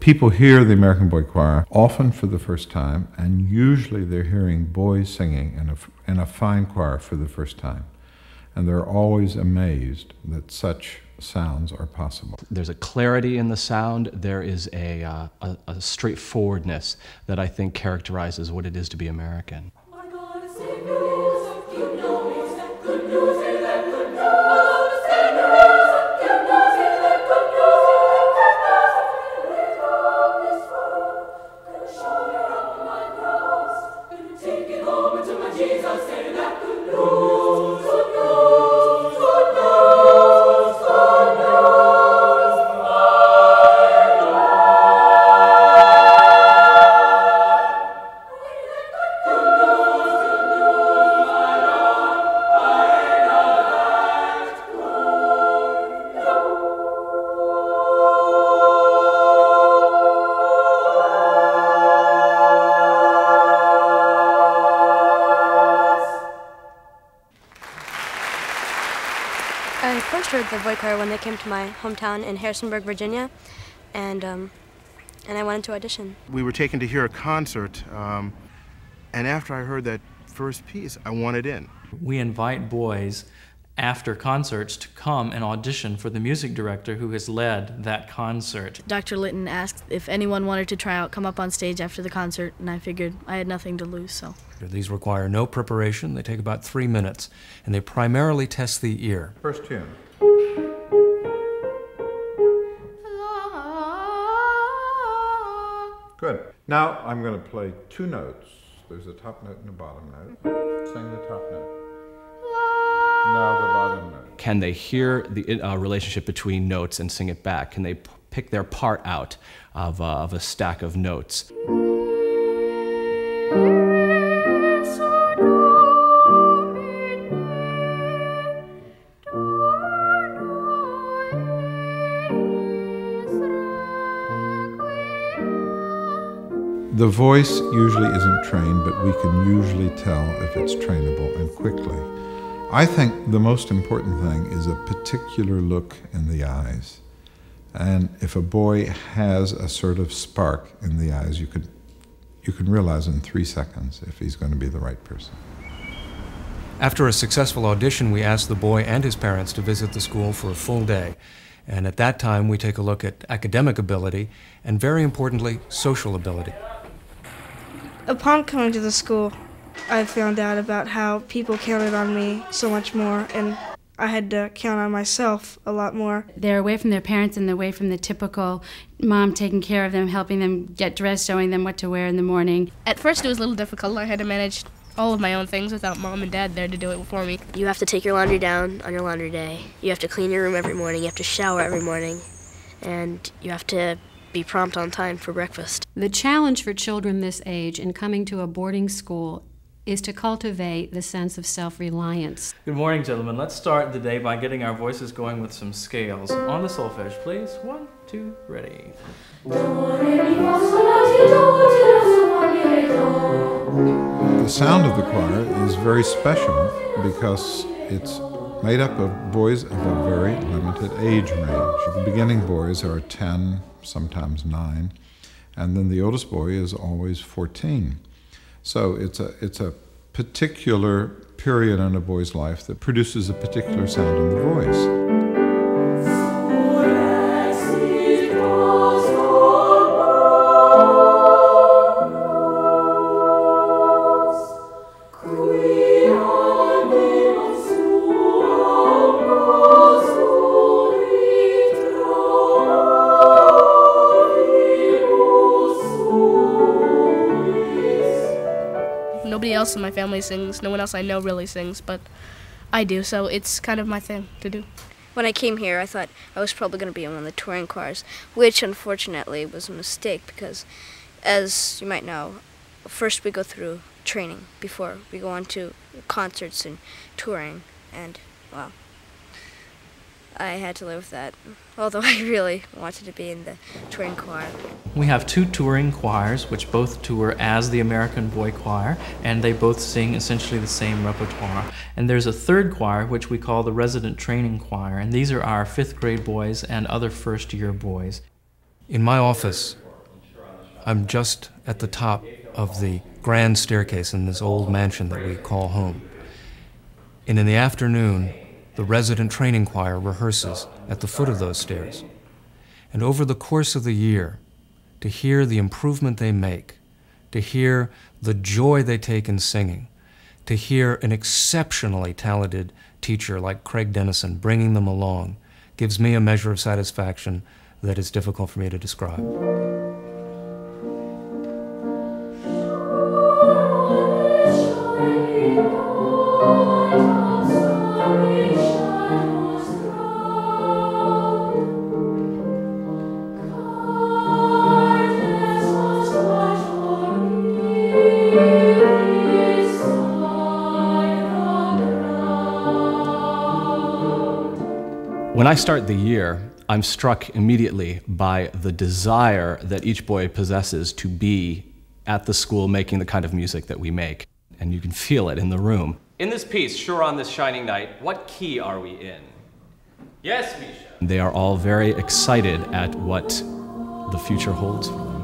People hear the American Boychoir often for the first time, and usually they're hearing boys singing in a, in a fine choir for the first time. And they're always amazed that such sounds are possible. There's a clarity in the sound, there is a, uh, a, a straightforwardness that I think characterizes what it is to be American. First Boy Choir when they came to my hometown in Harrisonburg, Virginia, and um, and I wanted to audition. We were taken to hear a concert, um, and after I heard that first piece, I wanted in. We invite boys after concerts to come and audition for the music director who has led that concert. Dr. Litton asked if anyone wanted to try out, come up on stage after the concert, and I figured I had nothing to lose, so. These require no preparation. They take about three minutes, and they primarily test the ear. First tune. Good. Now I'm going to play two notes. There's a top note and a bottom note. Sing the top note. Now the bottom note. Can they hear the uh, relationship between notes and sing it back? Can they pick their part out of, uh, of a stack of notes? The voice usually isn't trained, but we can usually tell if it's trainable and quickly. I think the most important thing is a particular look in the eyes. And if a boy has a sort of spark in the eyes, you can, you can realize in three seconds if he's going to be the right person. After a successful audition, we ask the boy and his parents to visit the school for a full day. And at that time, we take a look at academic ability and, very importantly, social ability. Upon coming to the school, I found out about how people counted on me so much more, and I had to count on myself a lot more. They're away from their parents and they're away from the typical mom taking care of them, helping them get dressed, showing them what to wear in the morning. At first, it was a little difficult. I had to manage all of my own things without mom and dad there to do it for me. You have to take your laundry down on your laundry day. You have to clean your room every morning. You have to shower every morning. And you have to be prompt on time for breakfast. The challenge for children this age in coming to a boarding school is to cultivate the sense of self reliance. Good morning, gentlemen. Let's start the day by getting our voices going with some scales. On the solfege, please. One, two, ready. The sound of the choir is very special because it's made up of boys of a very limited age range. The beginning boys are 10, sometimes 9, and then the oldest boy is always 14. So it's a, it's a particular period in a boy's life that produces a particular sound in the voice. Family sings. No one else I know really sings, but I do, so it's kind of my thing to do. When I came here, I thought I was probably going to be in one of the touring cars, which unfortunately was a mistake because, as you might know, first we go through training before we go on to concerts and touring, and, well, I had to live with that, although I really wanted to be in the touring choir. We have two touring choirs, which both tour as the American Boychoir, and they both sing essentially the same repertoire. And there's a third choir, which we call the Resident Training Choir, and these are our fifth grade boys and other first year boys. In my office, I'm just at the top of the grand staircase in this old mansion that we call home. And in the afternoon, the resident training choir rehearses at the foot of those stairs. And over the course of the year, to hear the improvement they make, to hear the joy they take in singing, to hear an exceptionally talented teacher like Craig Dennison bringing them along, gives me a measure of satisfaction that is difficult for me to describe. When I start the year, I'm struck immediately by the desire that each boy possesses to be at the school making the kind of music that we make. And you can feel it in the room. In this piece, Sure on This Shining Night, what key are we in? Yes, Misha. They are all very excited at what the future holds for them.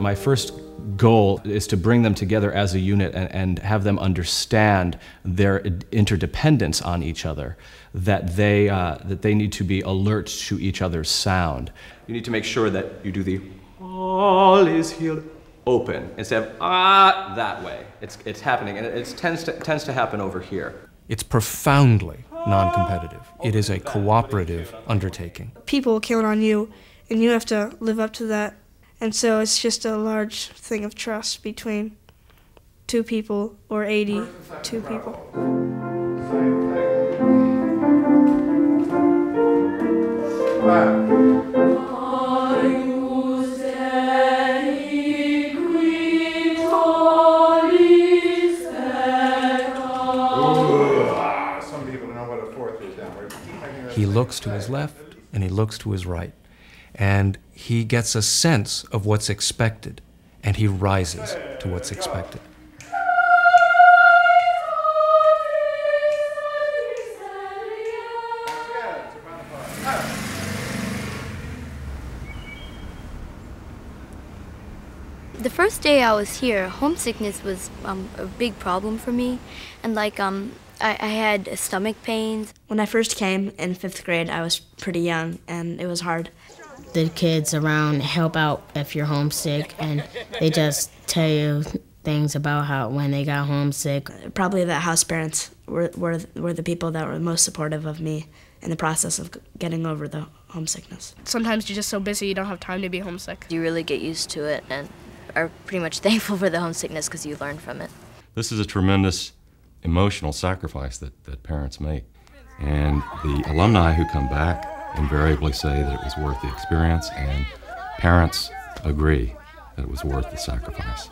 My first goal is to bring them together as a unit and, and have them understand their interdependence on each other, that they, uh, that they need to be alert to each other's sound. You need to make sure that you do the all is healed open instead of ah that way. It's, it's happening, and it, it tends, to, tends to happen over here. It's profoundly non competitive, it is a cooperative undertaking. People count on you, and you have to live up to that. And so it's just a large thing of trust between two people or 82 people. He looks to his left and he looks to his right. And he gets a sense of what's expected and he rises to what's expected. The first day I was here, homesickness was um, a big problem for me, and like um, I, I had stomach pains. When I first came in fifth grade, I was pretty young, and it was hard. The kids around help out if you're homesick, and they just tell you things about how when they got homesick. Probably the house parents were, were, were the people that were most supportive of me in the process of getting over the homesickness. Sometimes you're just so busy you don't have time to be homesick. You really get used to it and are pretty much thankful for the homesickness because you learn from it. This is a tremendous emotional sacrifice that, that parents make. And the alumni who come back invariably say that it was worth the experience, and parents agree that it was worth the sacrifice.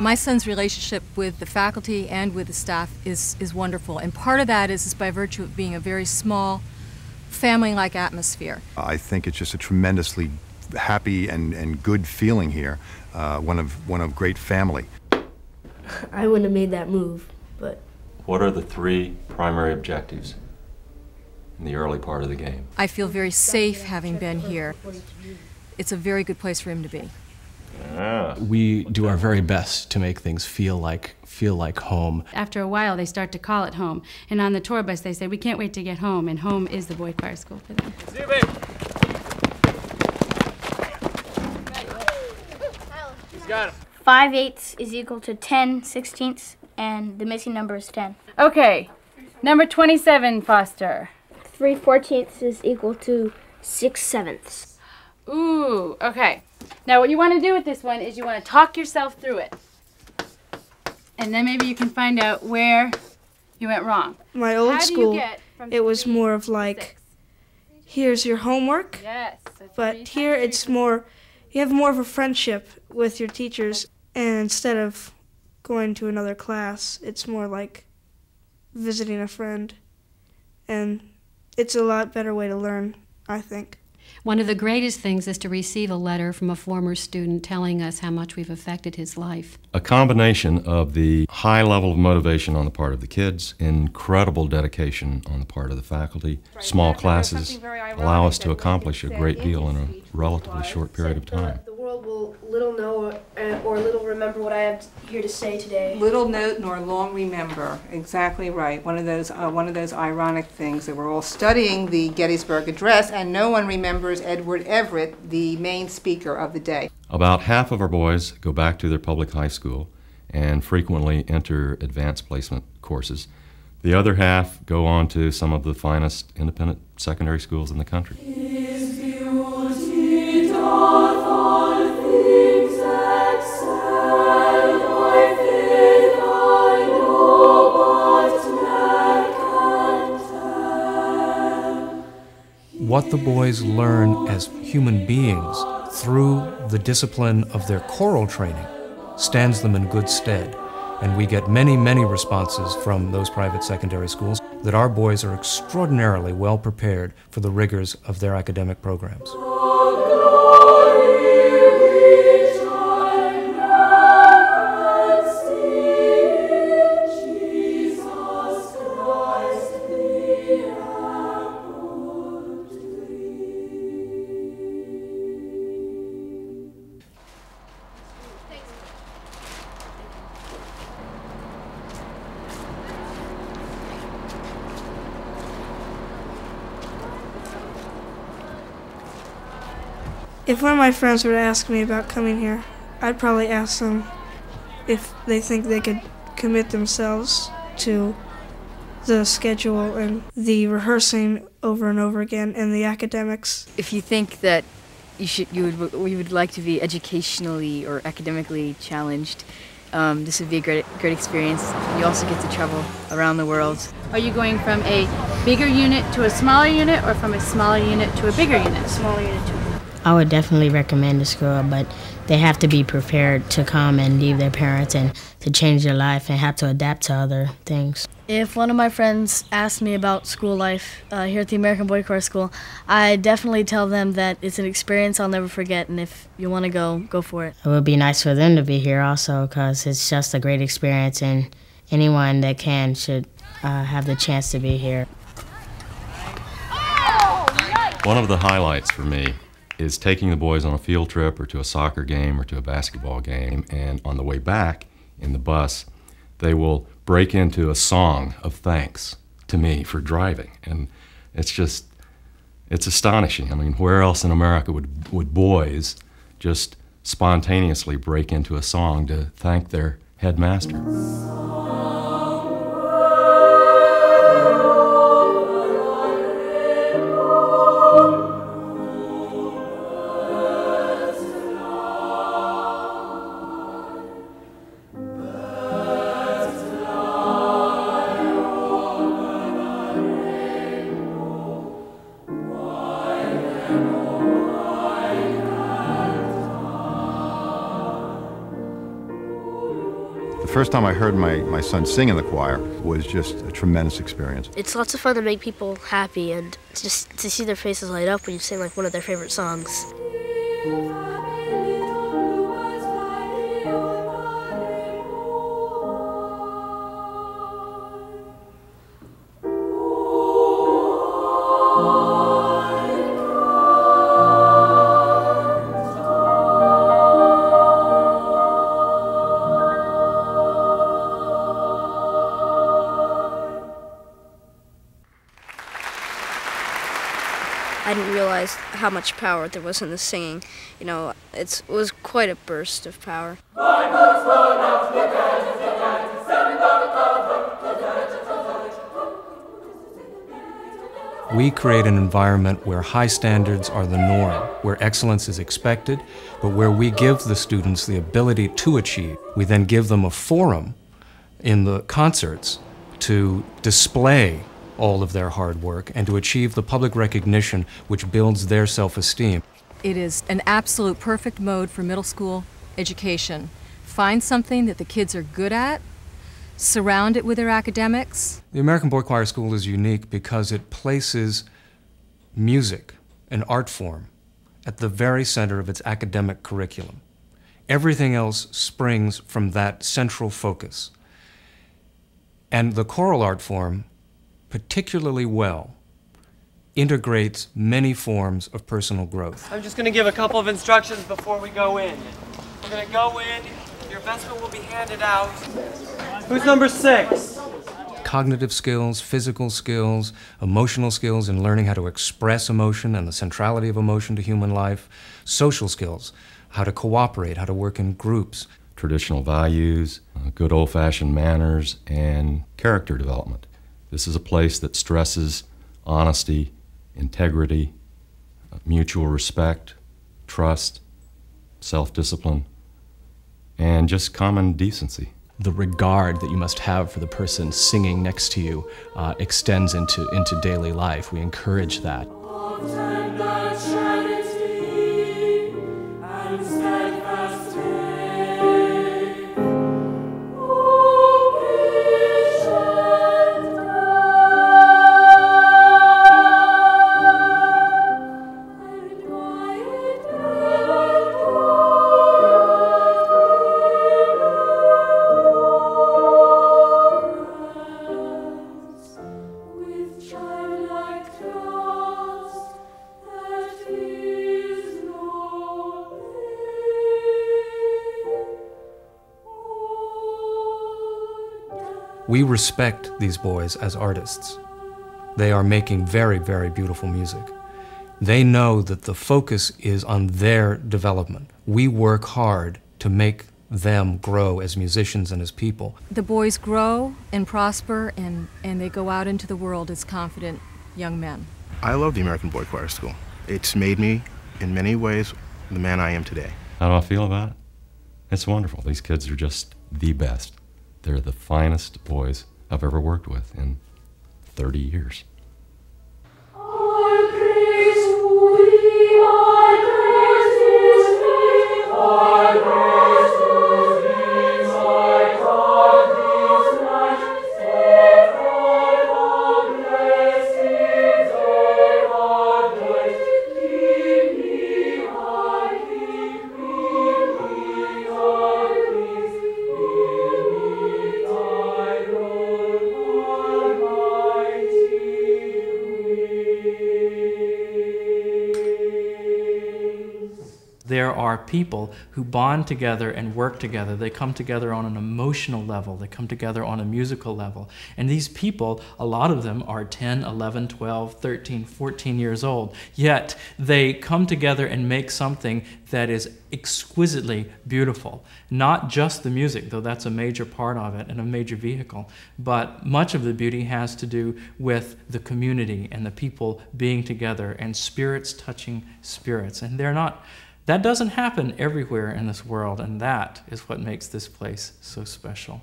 My son's relationship with the faculty and with the staff is, is wonderful, and part of that is, is by virtue of being a very small, family like atmosphere. I think it's just a tremendously happy and, and good feeling here, uh, one, of, one of great family. I wouldn't have made that move, but. What are the three primary objectives in the early part of the game? I feel very safe having been here. It's a very good place for him to be. Yeah. We do our very best to make things feel like feel like home. After a while, they start to call it home, and on the tour bus, they say, "We can't wait to get home," and home is the boy choir school for them. He's got him. Five eighths is equal to ten sixteenths, and the missing number is ten. Okay, number twenty-seven, Foster. Three fourteenths is equal to six sevenths. Ooh, okay. Now what you want to do with this one is you want to talk yourself through it. And then maybe you can find out where you went wrong. My old How school, it was more of like, here's your homework. Yes. But here it's more, you have more of a friendship with your teachers, and instead of going to another class, it's more like visiting a friend. And it's a lot better way to learn, I think. One of the greatest things is to receive a letter from a former student telling us how much we've affected his life. A combination of the high level of motivation on the part of the kids, incredible dedication on the part of the faculty, small classes allow us to accomplish a great deal in a relatively short period of time. The world will little know or, uh, little remember what I have here to say today. Little note nor long remember. Exactly right. One of those uh, one of those ironic things that we're all studying the Gettysburg Address, and no one remembers Edward Everett, the main speaker of the day. About half of our boys go back to their public high school and frequently enter advanced placement courses. The other half go on to some of the finest independent secondary schools in the country. What the boys learn as human beings through the discipline of their choral training stands them in good stead. And we get many, many responses from those private secondary schools that our boys are extraordinarily well prepared for the rigors of their academic programs. If one of my friends were to ask me about coming here, I'd probably ask them if they think they could commit themselves to the schedule and the rehearsing over and over again and the academics. If you think that you should, you would, we would like to be educationally or academically challenged, um, this would be a great, great experience. You also get to travel around the world. Are you going from a bigger unit to a smaller unit, or from a smaller unit to a bigger unit? Smaller unit to I would definitely recommend the school, but they have to be prepared to come and leave their parents and to change their life and have to adapt to other things. If one of my friends asked me about school life uh, here at the American Boychoir School, I definitely tell them that it's an experience I'll never forget, and if you want to go, go for it. It would be nice for them to be here also because it's just a great experience, and anyone that can should uh, have the chance to be here. One of the highlights for me is taking the boys on a field trip or to a soccer game or to a basketball game, and on the way back in the bus, they will break into a song of thanks to me for driving. And it's just, it's astonishing. I mean, where else in America would, would boys just spontaneously break into a song to thank their headmaster? First time I heard my, my son sing in the choir was just a tremendous experience. It's lots of fun to make people happy and just to see their faces light up when you sing like one of their favorite songs. I how much power there was in the singing. You know, it was quite a burst of power. We create an environment where high standards are the norm, where excellence is expected, but where we give the students the ability to achieve. We then give them a forum in the concerts to display all of their hard work and to achieve the public recognition which builds their self-esteem. It is an absolute perfect mode for middle school education. Find something that the kids are good at, surround it with their academics. The American Boychoir School is unique because it places music an art form at the very center of its academic curriculum. Everything else springs from that central focus. And the choral art form, particularly well, integrates many forms of personal growth. I'm just going to give a couple of instructions before we go in. We're going to go in, your vestment will be handed out. Who's number six? Cognitive skills, physical skills, emotional skills in learning how to express emotion and the centrality of emotion to human life, social skills, how to cooperate, how to work in groups. Traditional values, uh, good old fashioned manners, and character development. This is a place that stresses honesty, integrity, mutual respect, trust, self discipline, and just common decency. The regard that you must have for the person singing next to you uh, extends into, into daily life. We encourage that. Respect these boys as artists. They are making very, very beautiful music. They know that the focus is on their development. We work hard to make them grow as musicians and as people. The boys grow and prosper and, and they go out into the world as confident young men. I love the American Boychoir School. It's made me, in many ways, the man I am today. How do I feel about it? It's wonderful. These kids are just the best. They're the finest boys I've ever worked with in 30 years. there are people who bond together and work together. They come together on an emotional level, they come together on a musical level. And these people, a lot of them are 10, 11, 12, 13, 14 years old, yet they come together and make something that is exquisitely beautiful. Not just the music, though that's a major part of it and a major vehicle, but much of the beauty has to do with the community and the people being together and spirits touching spirits. And they're not that doesn't happen everywhere in this world, and that is what makes this place so special.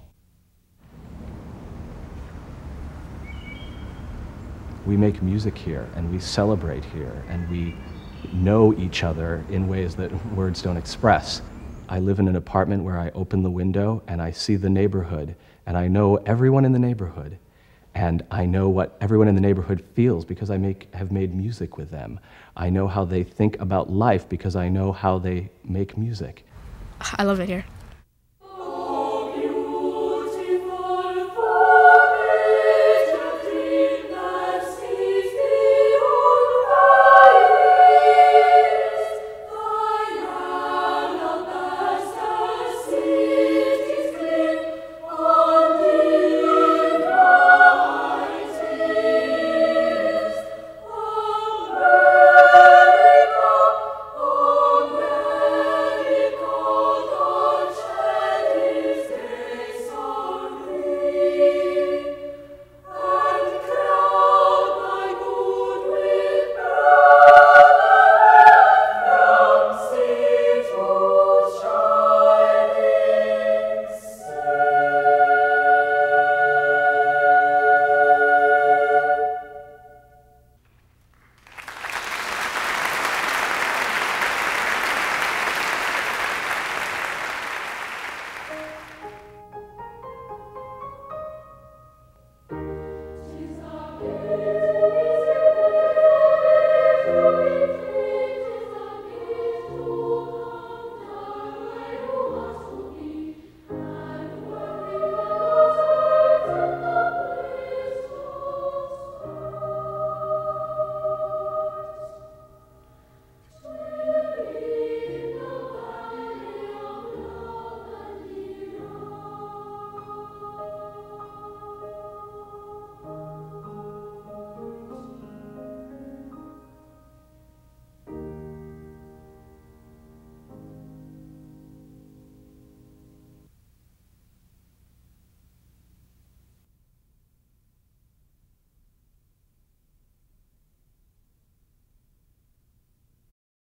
We make music here, and we celebrate here, and we know each other in ways that words don't express. I live in an apartment where I open the window and I see the neighborhood, and I know everyone in the neighborhood and I know what everyone in the neighborhood feels because I make, have made music with them. I know how they think about life because I know how they make music. I love it here.